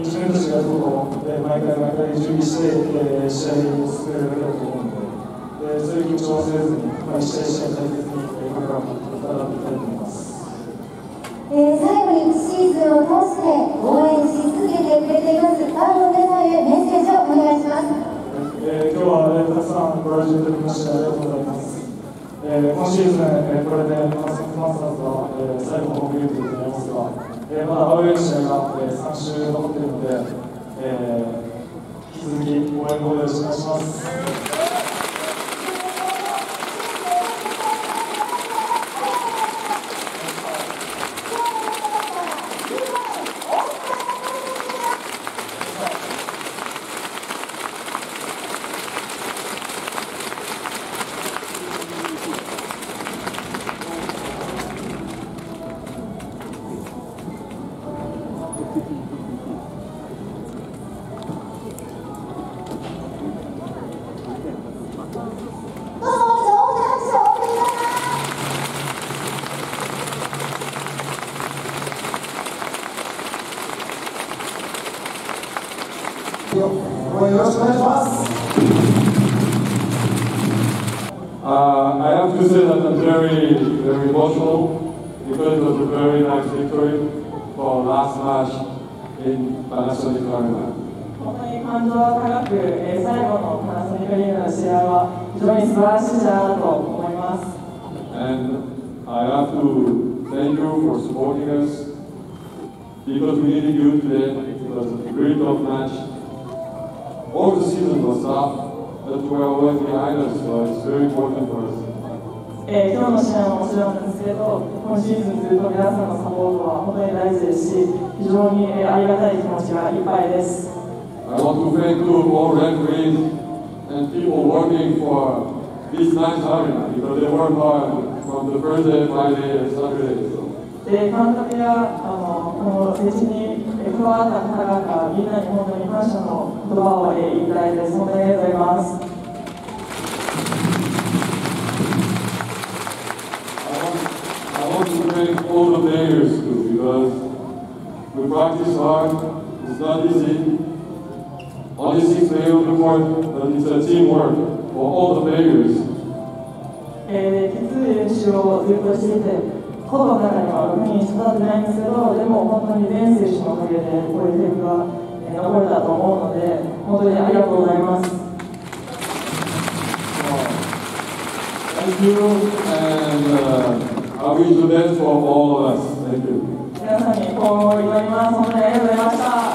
自分たちがやることで毎回毎回準備して、えー、試合を進めるべきだと思うので、でそういう緊張を忘れずに、まあ、一試合一試合大切に、えー、これからも戦っていきたいと思います。えー、最後にシーズンを通して応援し続けてくれていますファンの皆さんへメッセージをお願いします。えー、今日は、えー、たくさんご来場いただきましてありがとうございます。えー、今シーズン、えー、これでマスマスターズは、えー、最後のホームゲームということになりますが、えー、まだアウェーの試合が、あって、3週残っているので、えー、引き続き応援をよろしくお願いします。Only six players on the a teamwork for all the players. えー、きつい練習をずっとしていてコートの中には6人育てないんですけど、でも本当にレン選手のおかげでこういう結果が残れたと思うので、本当にありがとうございます。Thank you, and uh, I wish the best for all of us. Thank you. 皆さんに今後祈ります。本当にありがとうございました。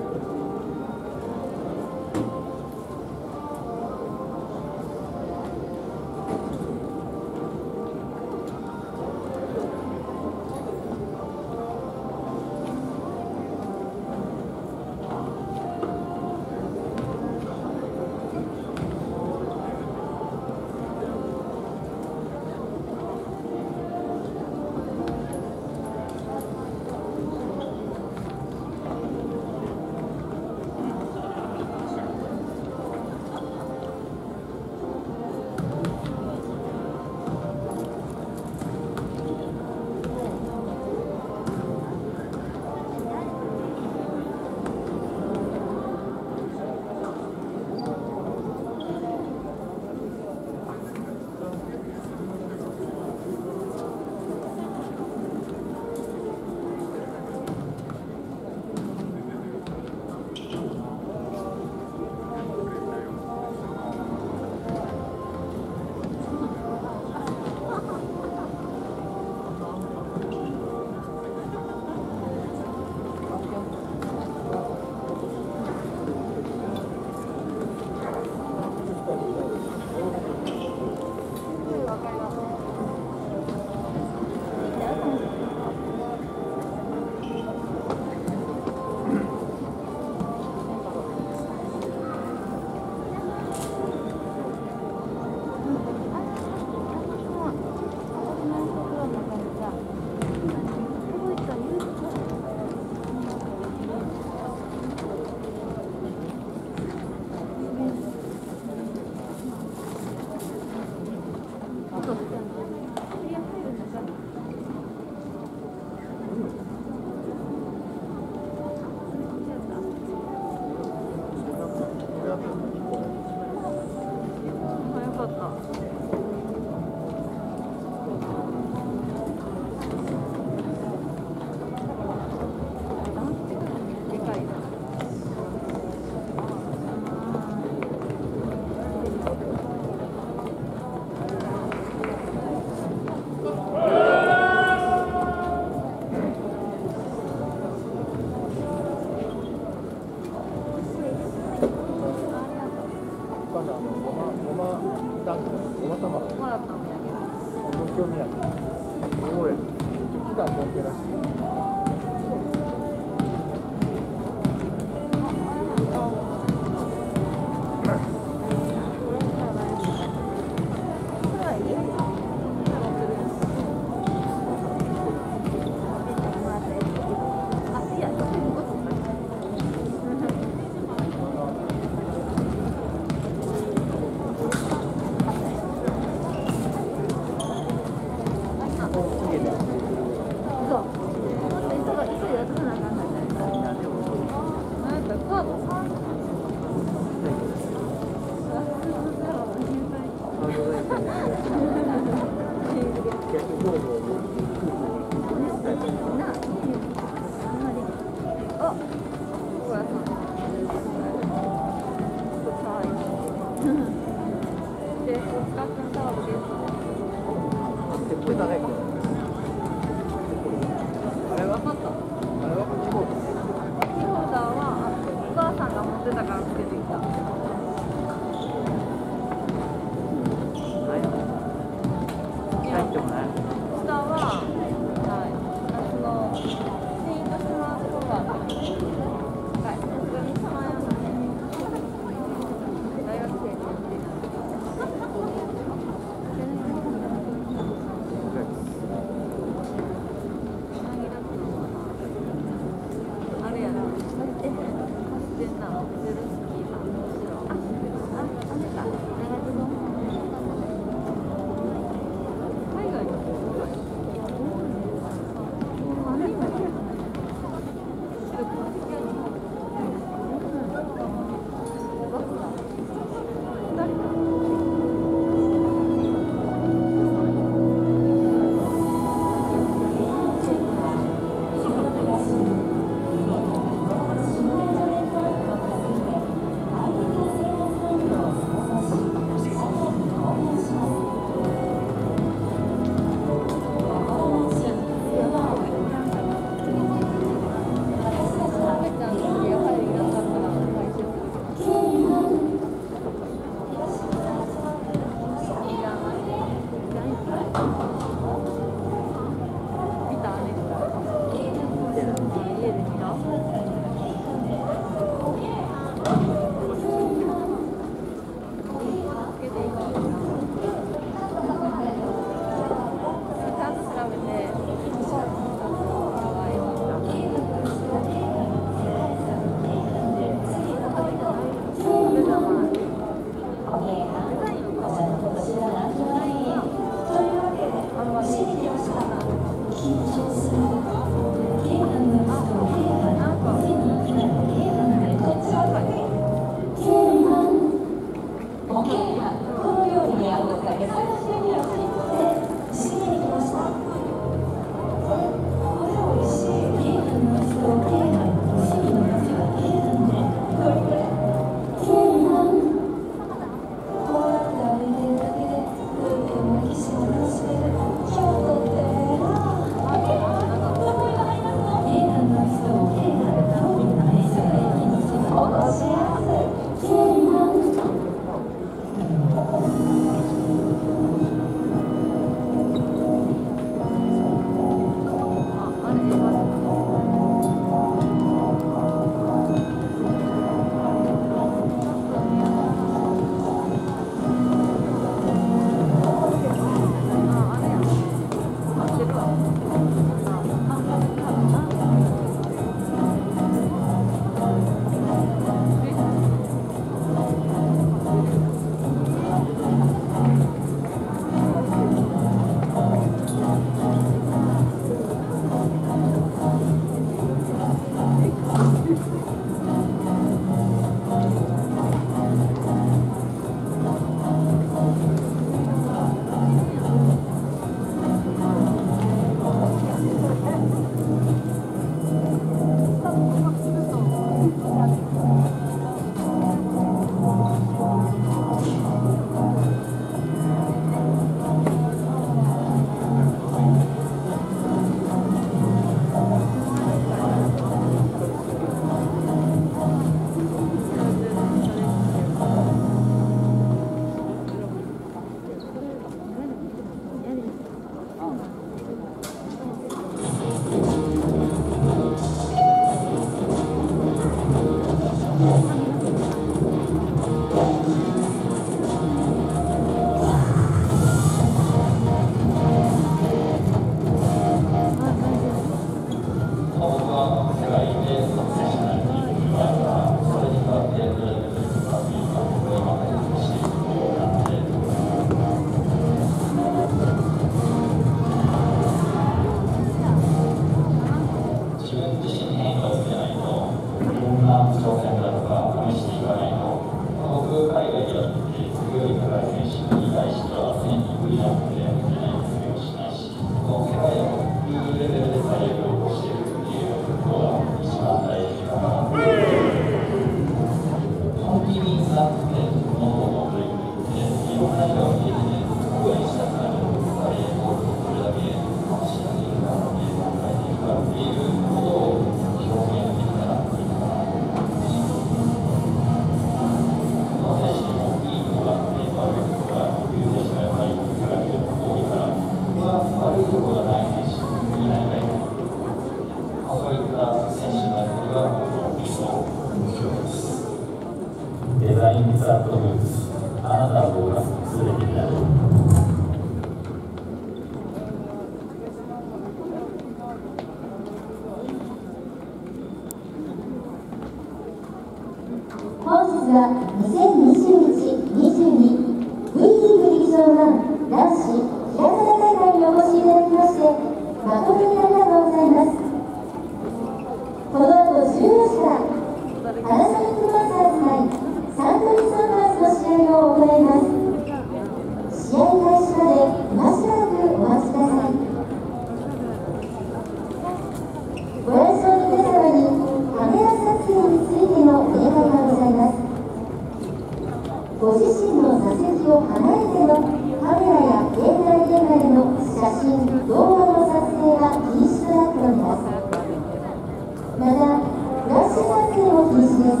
またラッシュ撮影を実施です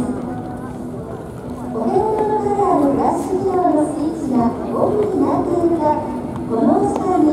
お手元のーのフラッシュ機能のスイッチがオフになっているかこの下に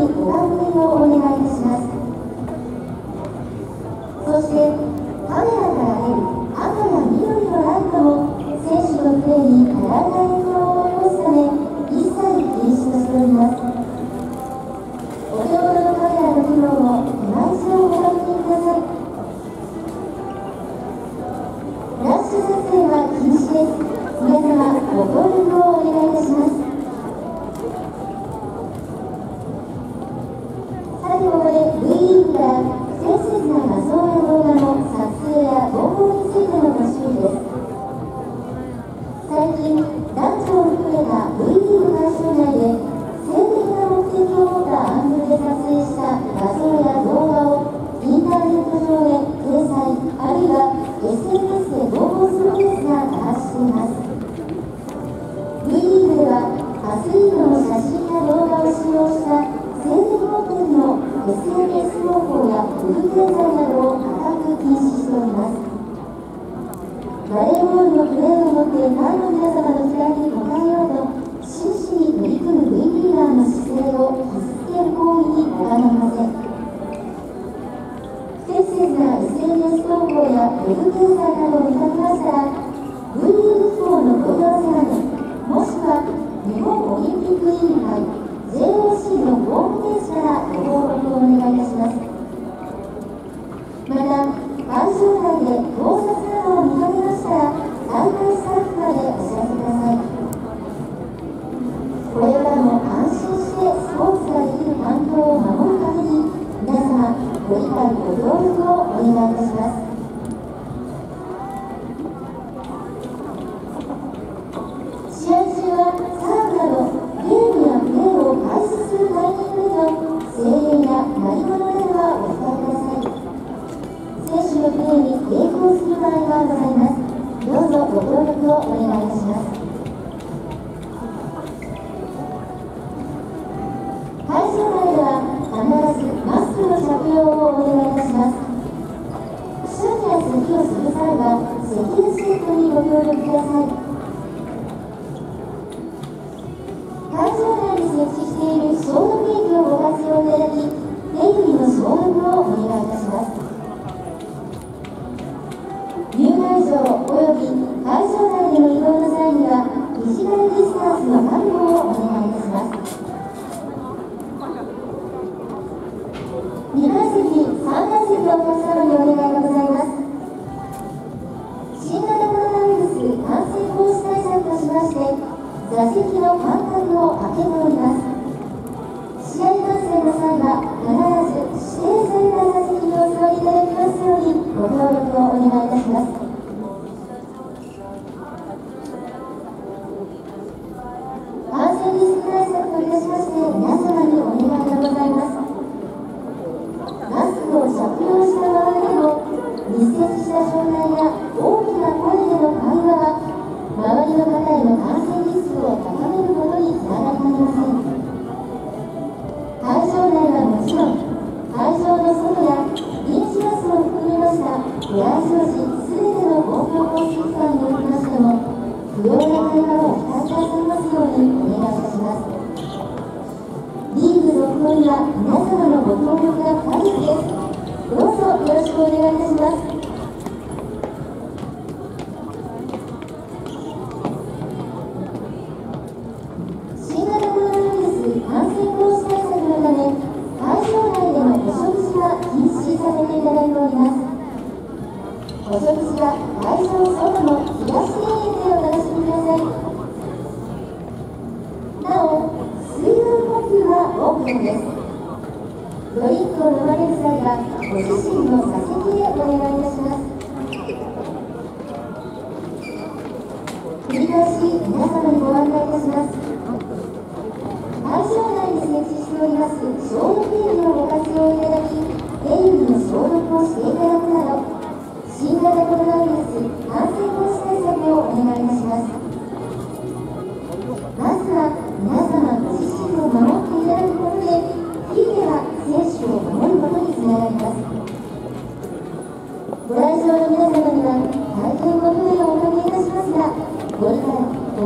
をする際はセキュシートにご協力ください。会場内に設置している消毒液をご活用いただき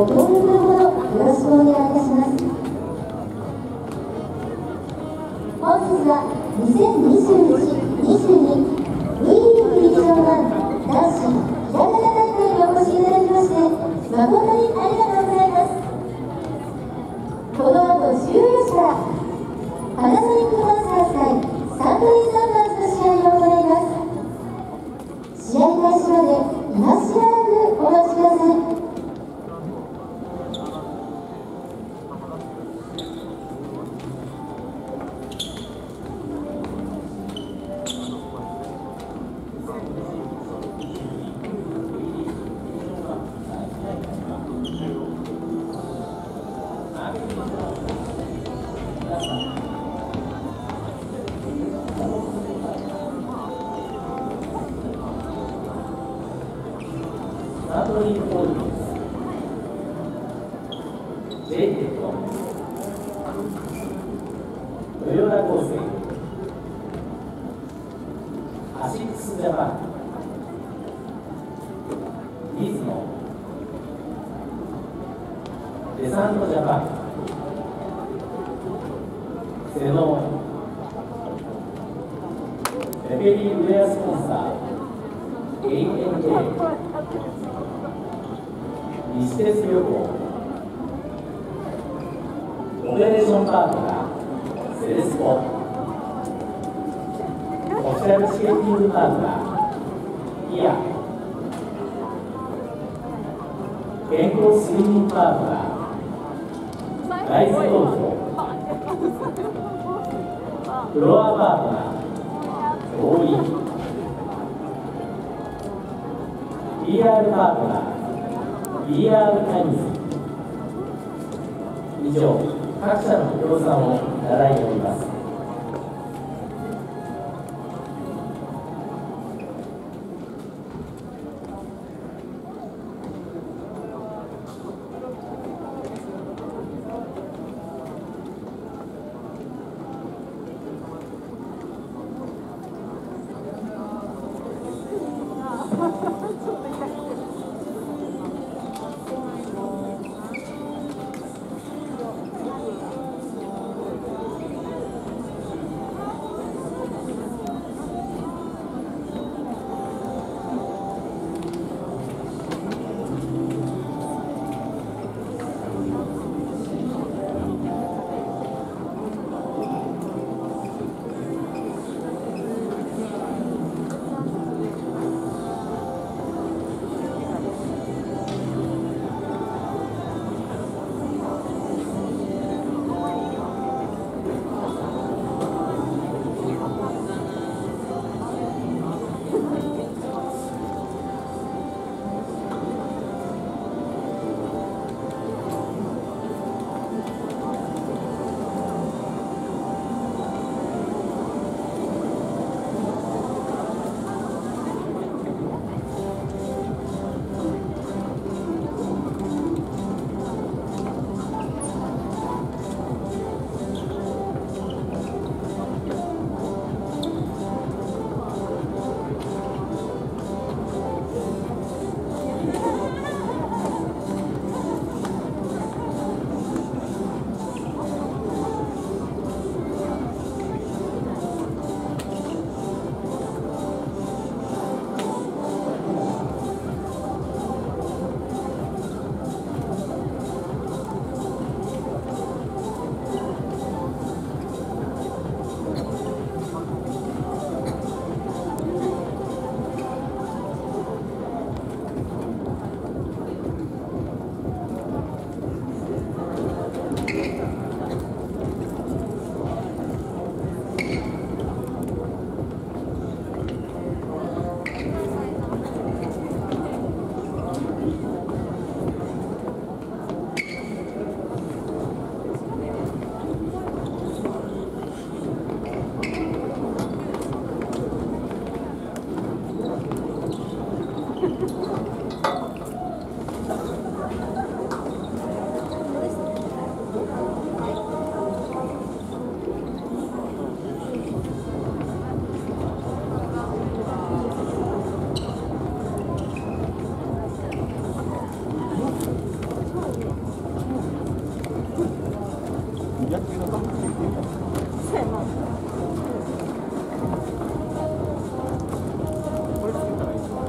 5分ほどよろしくお願いいたします。これつけたらいいですか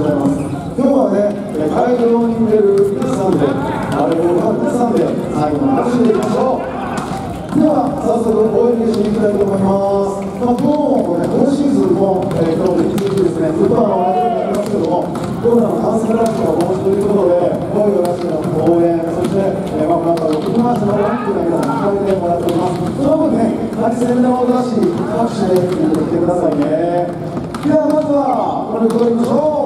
ございます今日はね会場に出るサンデーあれをール発サンデー最後に楽しんでいきましょうでは早速応援にしていきたいと思います、まあ、今日も、ね、今シーズンも、えー、今日に続きですねフットバーの話になりますけどもコロナの感染ラッシュがお持ちということで声を出しての応援そして、えー、まあ、なんか6万人のラッキな皆さんに聞えてもらっておりますその分ね感染玉を出し拍手で来てくださいねではまずはこれでいきましょう。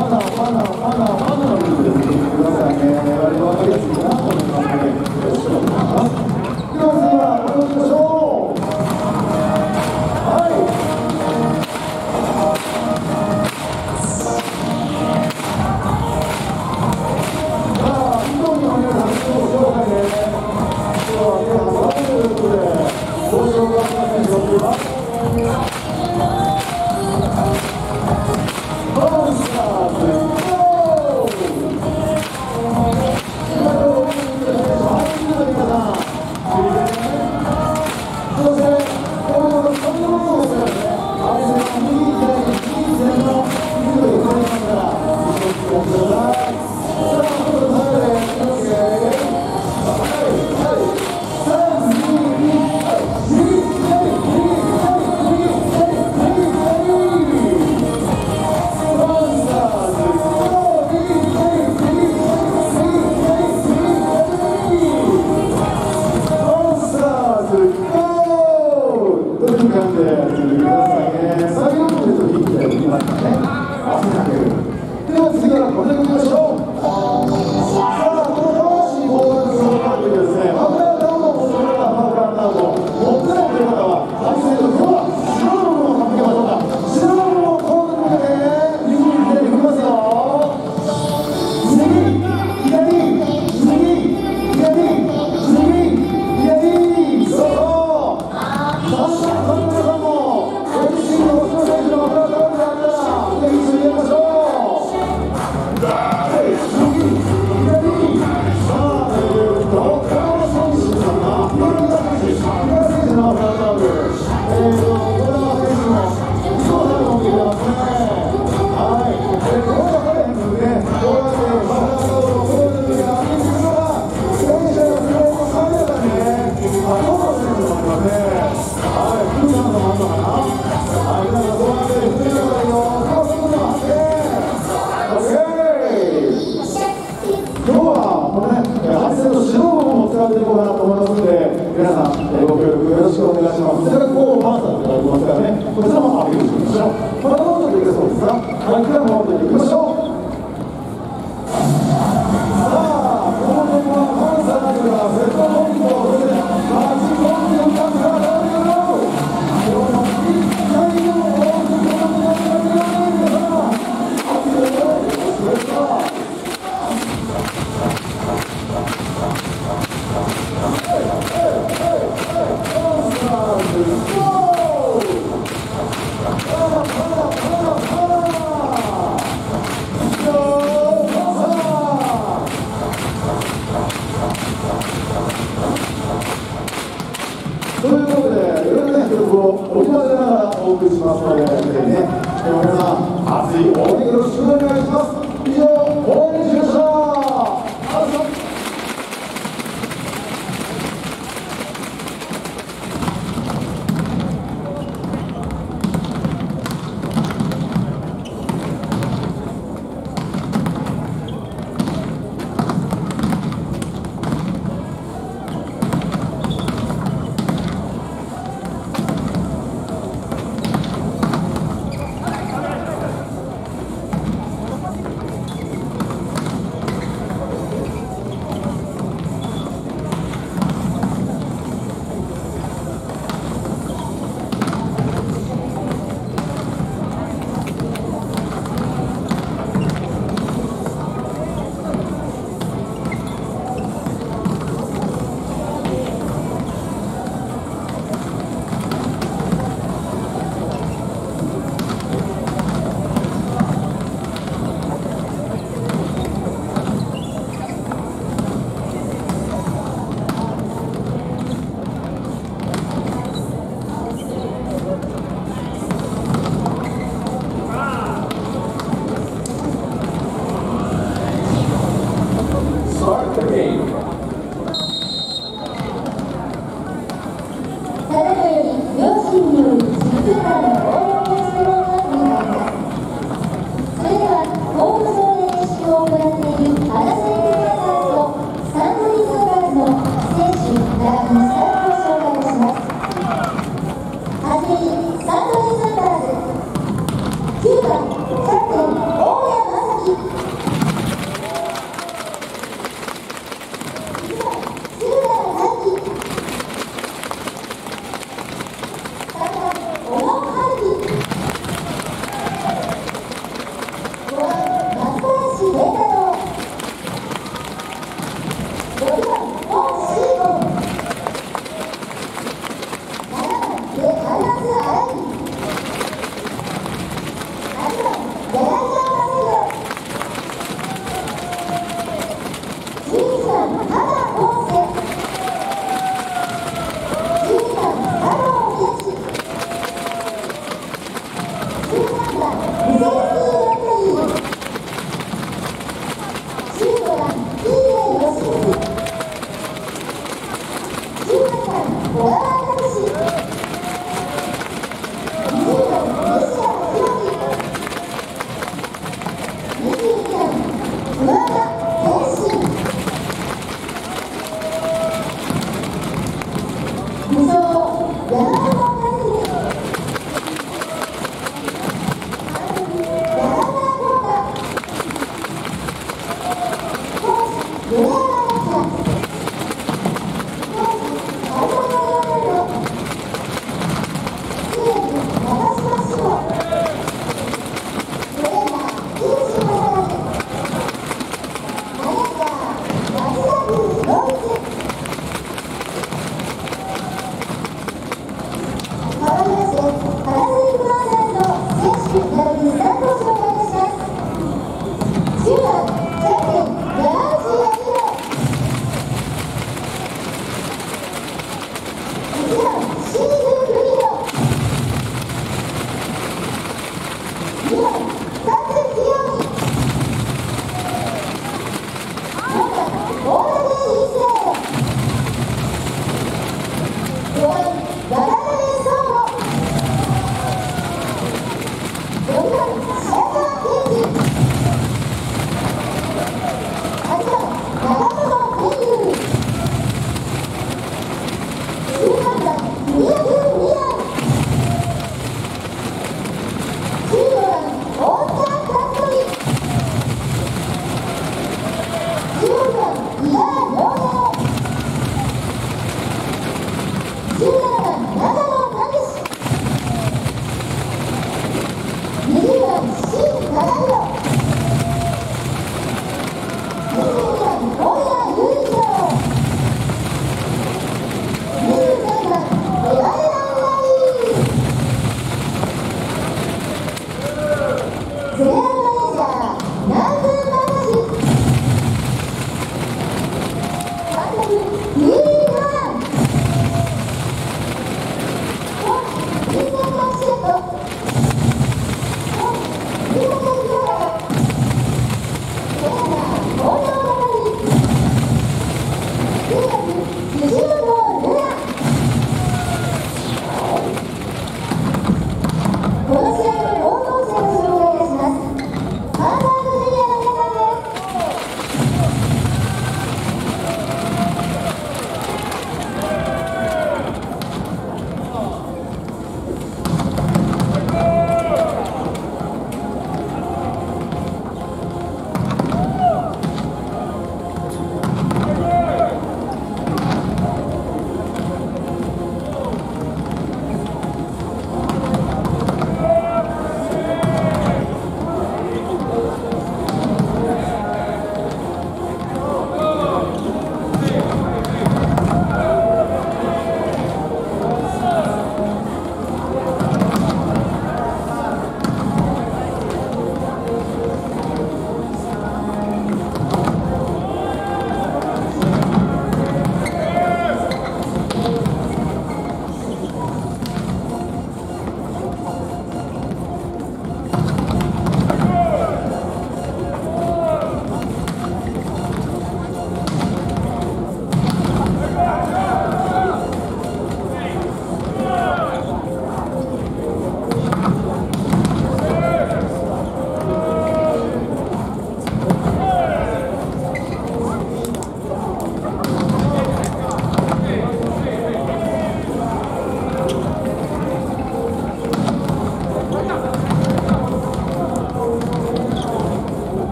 マナーマナーマナーマナー。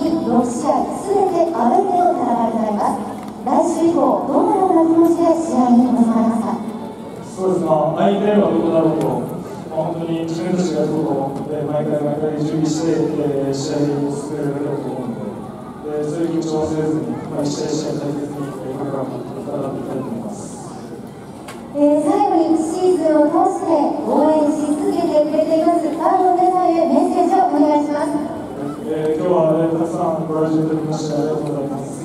残ロシ試合すべてアウェーでわれてます。来週以降どのような気持ちで試合に臨まれますか？そうですね。はどこだろうと、まあ、本当に自分たちがやることで毎回毎回準備して、えー、試合に進めるだけだと思うので、え、そういう緊張せずに、まあ、一試合試合大切にから戦っていきたいと思います、えー、最後にシーズンを通して応援し続けてくれていますファンの皆さんへメッセージをお願いします。えー、今日は、えー、たくさんご来場いただきましてありがとうございます、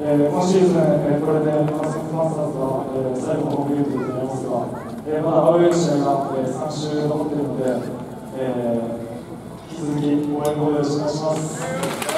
えー、今シーズン、えー、これでマスマスターズは、えー、最後のホームゲームになりますが、えー、まだアウェイの試合が、えー、3週残っているので、えー、引き続き応援をよろしくお願いします。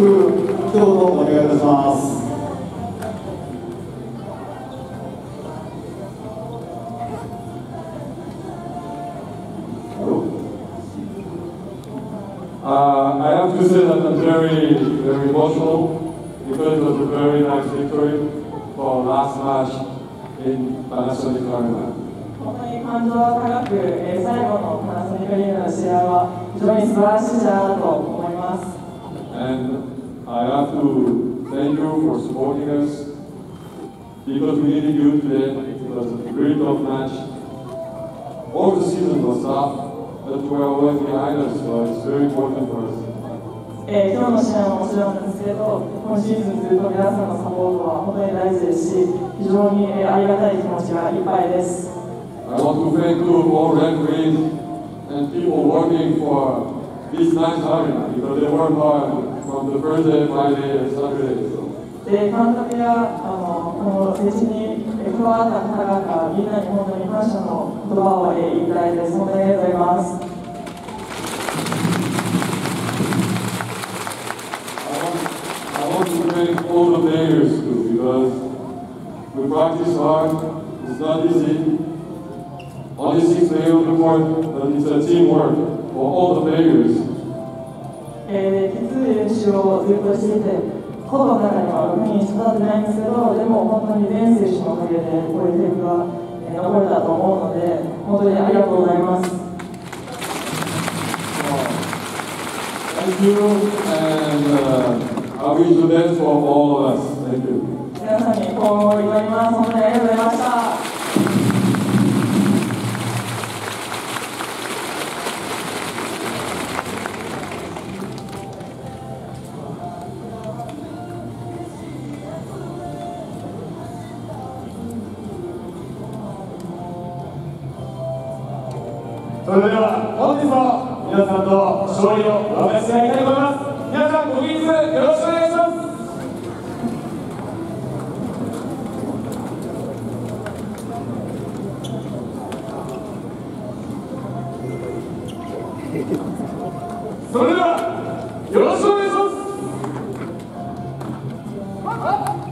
に金監督、一言お願いいたします。Uh, I have to say that I'm very, very emotional because it was a very nice victory for last match in Panasonic Arena. 本当に感情は高く、えー最後のパナソニックアリーナの試合は非常に素晴らしい試合だと思います。And I have to thank you for supporting us because we needed you today. It was a very tough match. All the season was tough, but we are always behind us, so it's very important for us. えー今日の試合ももちろんですけど、今シーズンずっと皆さんのサポートは本当に大事ですし、非常に、えーありがたい気持ちがいっぱいです。I want to thank you, all referees and people working for this nice arena because they work hard from the first day, Friday, and Saturday. So. で監督やあのこのフェチにえー加わった方々、みんなに本当に感謝の言葉をえー言いたいです。本当にありがとうございます。Thank all the players too because we practice hard. It's not easy. Only six the court, but it's a teamwork for all the players. えー、きつい練習をずっとしていて、コートの中には6人育てないんですけど、でも本当にレン選手のおかげでこういうテープが、えー残れたと思うので、本当にありがとうございます。Thank you, and uh, I wish the best for all of us. Thank you. 皆さんに今後を祈ります。本当にありがとうございました。それでは本日も皆さんと勝利をおめでたいと思います皆さんご起立よろしくお願いしますそれではよろしくお願いします。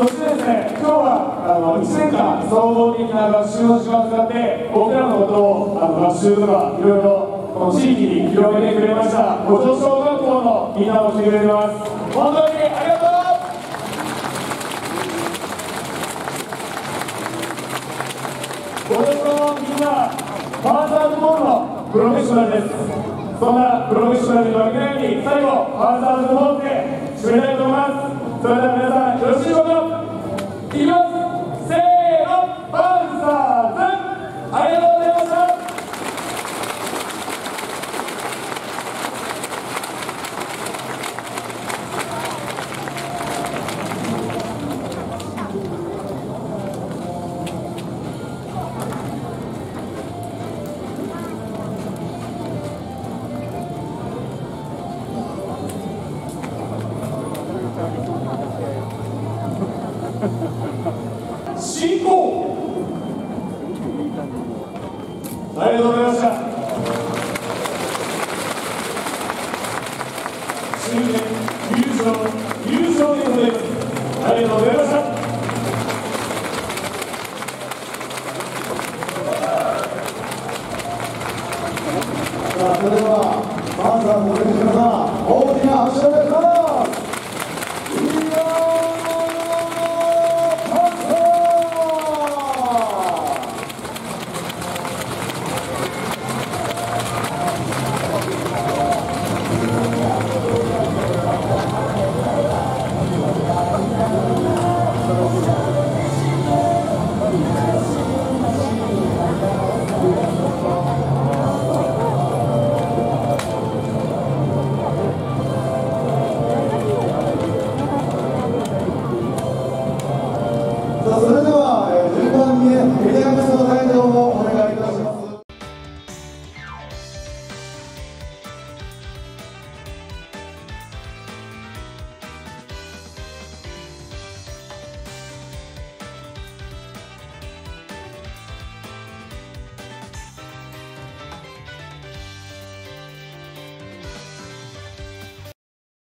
そしてですね、今日はあの1年間総合的な学習の時間を使って僕らのことをあの学習とかいろいろこの地域に広げてくれました五条小学校のみんなも来てくれてます本当にありがとうご五条のみんなファーザーズボールのプロフェッショナルですそんなプロフェッショナルに負けないように最後ファーザーズボールで締めたいと思いますそれでは皆さんよろしいでしょうかい